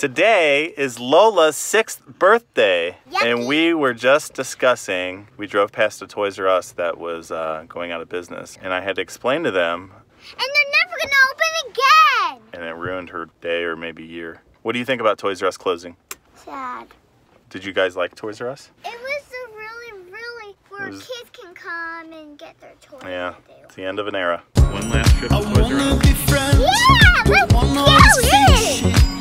Today is Lola's sixth birthday, and we were just discussing. We drove past a Toys R Us that was uh, going out of business, and I had to explain to them, And they're never gonna open again. and it ruined her day or maybe year. What do you think about Toys R Us closing? Sad. Did you guys like Toys R Us? It was a really, really where was- kids can come and get their toys. Yeah, it's the end of an era. One last trip to Toys R Us. Yeah, let's go always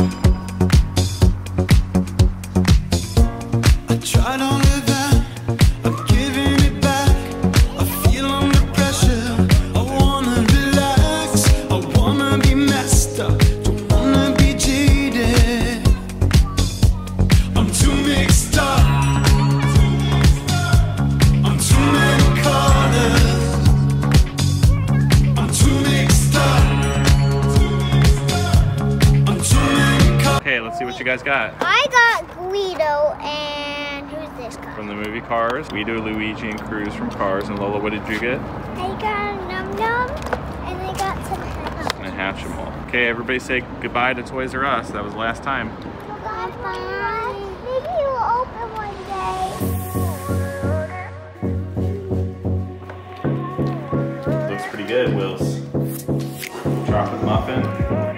Okay, let's see what you guys got. I got Guido and who's this guy? From the movie Cars, we do Luigi and Cruz from Cars, and Lola, what did you get? I got a Num Num and I got some Hatch. And a Hatchimal. Okay, everybody say goodbye to Toys R Us. That was last time. Bye. Maybe it will open one day. Looks pretty good, Wills. Chocolate muffin.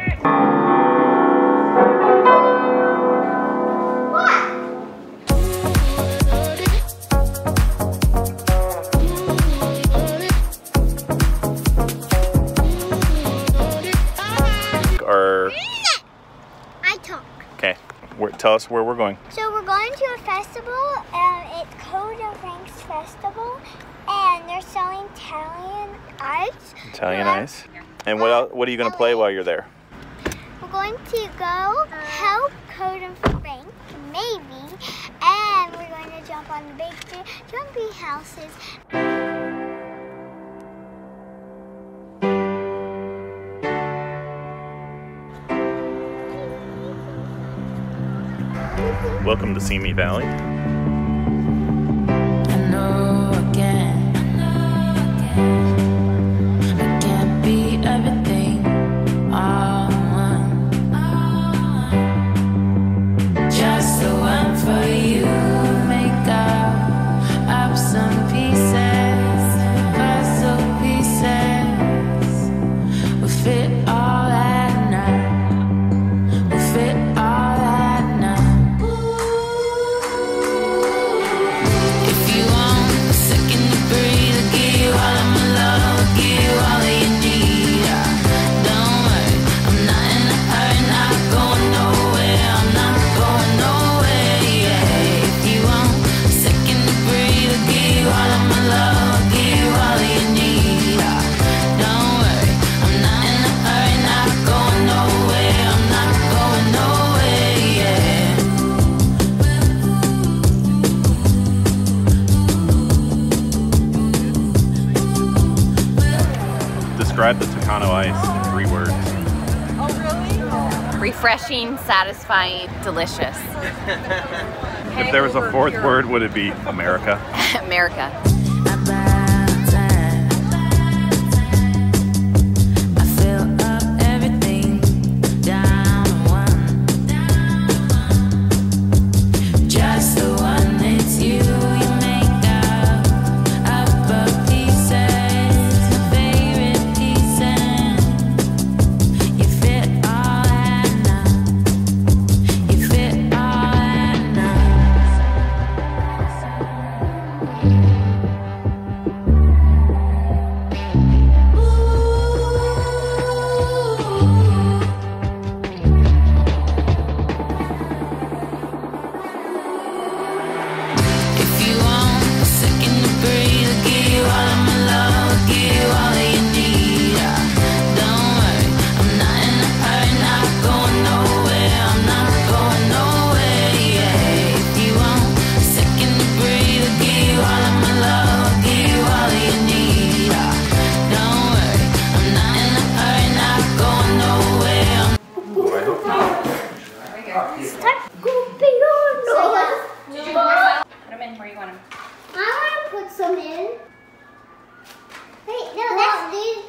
Tell us where we're going. So we're going to a festival. Um, it's Coda Ranks Festival, and they're selling Italian ice. Italian ice. And what else, what are you gonna play while you're there? We're going to go help Coda Frank, maybe, and we're going to jump on the big ju- jumpy houses. Welcome to Simi Valley. Describe the Tucano ice in three words. refreshing, satisfying, delicious. If there was a fourth word, would it be America? America.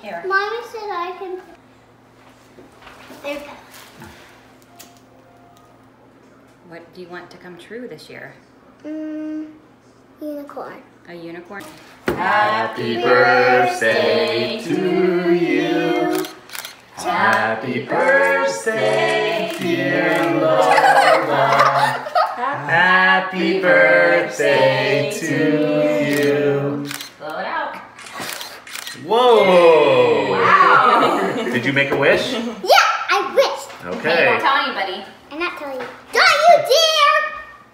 Here. Mommy said I can. There we go. What do you want to come true this year? Mm, unicorn. A unicorn? Happy birthday to you. Happy birthday, dear Lola. Happy birthday to you. Blow it out. Whoa. Did you make a wish? Yeah, I wished. Hey, Okay. don't tell anybody. I'm not telling you. Don't you dare!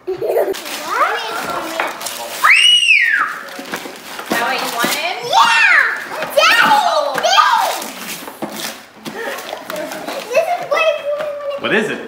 what? Is that what you wanted? Yeah! Daddy! Daddy! This is what I What is it?